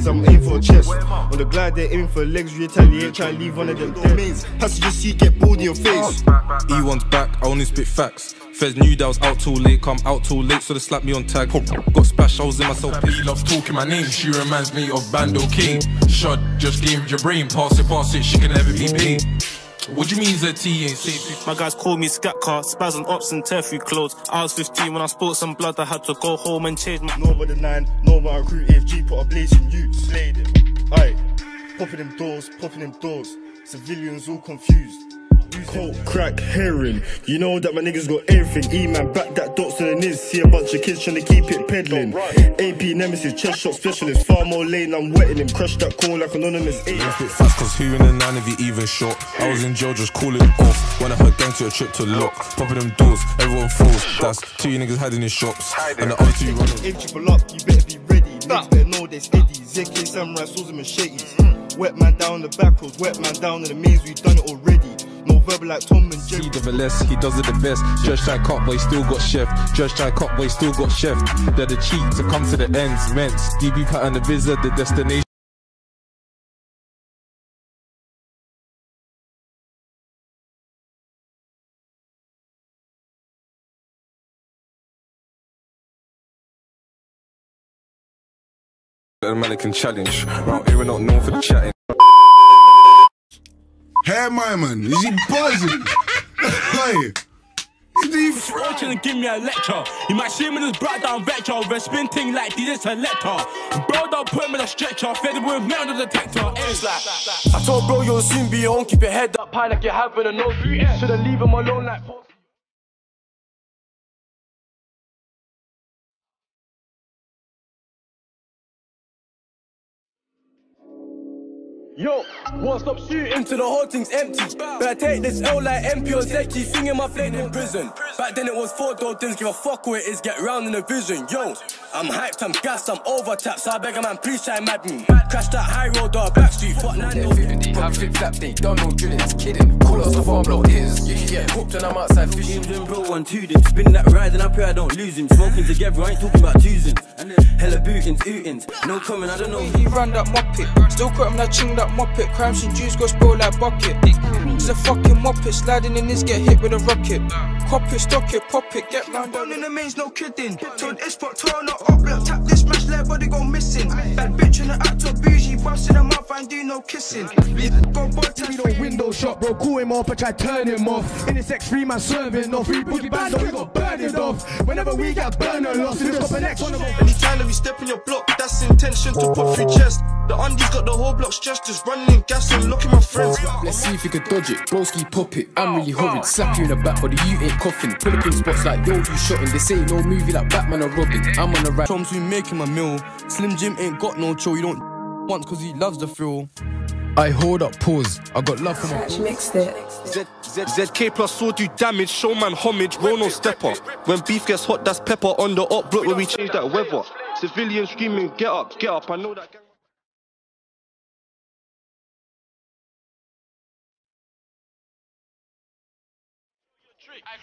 means I'm aiming for a chest. On the glide, they're aiming for legs, retaliate, try and leave one of them dead. Mains, passenger seat, get bored in your face. E1's back, I only spit facts. Feds knew that I was out too late, come out too late, so they slapped me on tag. Got splashed, I was in myself. He loves talking my name, she reminds me of Bando King. Shot, just gave your brain, pass it, pass it, she can never be paid. What do you mean ZT ain't safe? My guys call me scat car, spaz and ops and tear through clothes. I was 15 when I spilled some blood, I had to go home and change my. No but the nine, no but I recruit AFG, put a blazing you, slayed it. Aye, popping them doors, popping them doors. Civilians all confused. Coke, crack, heroin. You know that my niggas got everything. E man, back that dots to the niz. See a bunch of kids trying to keep it peddling. AP nemesis, chest shot specialist. Far more lane, I'm wetting him. Crush that call like anonymous. Eight. Spit fast, cause who in the nine if you even shot? I was in jail just calling off. When I heard gang to a trip to lock. Popping them doors, everyone falls. That's two niggas hiding in shops. And the other two running. If you pull up, you better be ready. Niggas better know there's Eddie. ZK samurai swords and machetes. Wet man down the back roads, wet man down in the mains, we done it already. Verbal like Tom and Jerry. He the less, he does it the best. Judge try cop, he still got chef. Judge try cop, he still got chef. They're the cheat to come to the ends. Ments, DB pattern the visit, the destination. The American challenge. Round here, we're not known for the chatting. Hey, my man, is he buzzing? hey, is he fr- Trying to give me a lecture. You might see him in his bright down vector with a spin thing like DJ selector. Bro, don't put him in a stretcher. Fed with metal detector. It's like I told bro you'll soon be on. Keep your head up high like you're having a nose. Should've leave him alone like. Yo, won't stop shooting till the whole thing's empty. But I take this L like MP or Zeki, singing my flame in prison. Back then it was four door, didn't give a fuck where it is, get round in the vision. Yo, I'm hyped, I'm gassed, I'm over tapped, so I beg a man, please try and mad me. Crash that high road or back street, fuck nine no Have flip flap, they don't know drillings, kidding. Call us the farm block is. You can get hooked and I'm outside fishing. Them bro one two then spin that ride and I pray I don't lose him. Smoking together, I ain't talking about twosing. Hella bootins, ootins, no comment, I don't know. He run that mop it. Still got him that ching that mop it. Crimes and Jews go spoil like bucket. He's a fucking mop it. Sliding in this, get hit with a rocket. Cop it, stock it, pop it, get round Down in the mains, no kidding. Told this spot, turn up, up, look, tap this match, let body go missing. Bad bitch in the act up, bougie, busting them up, and do no kissing. Go boy, We don't window shop, bro. Call him up and try turn him off. In this X3 man serving off. Free boogie band, so we got burned off. Whenever we get burner lost, we just got an X on the Anytime that we step in your block, that's intention to put through chest. The undies got the whole block stressed, just running gas and looking my friends. Let's see if you could dodge it. Broski pop it. I'm oh, really horrid. Slap you in the back, but the you ain't coughing. Pull up in spots like yo, you shotting. This ain't no movie like Batman or Robin. I'm on the right. Tom's we making my meal. Slim Jim ain't got no chill. You don't once cause he loves the thrill. I hold up, pause. I got love for my. mixed it. Z, Z, ZK plus sword do damage, show man homage, roll no stepper. When beef gets hot, that's pepper on the up block where we change that weather. Civilians screaming, get up, get up, I know that.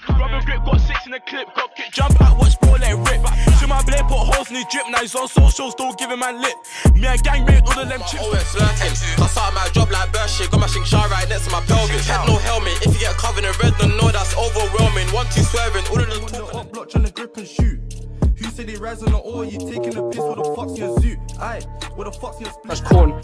Rubber grip, got six in the clip, got kick, jump out, watch bro let rip. See my blade, put holes in his drip, now he's on social, still giving man lip. Me and gang mate, all of them chips. Oh, Always flirting. I started my job like bird shit. Got my shing shot right next to my pelvis. Head no helmet. If you get covered in red, then know that's overwhelming. One, two swerving. All of On the the up block, trying to grip and shoot. Who said they rise on the oil? You taking a piss? What the fuck's your zoo? Aye, what the fuck's your split? That's corn.